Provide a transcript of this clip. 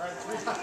Right, three times.